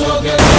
Jojo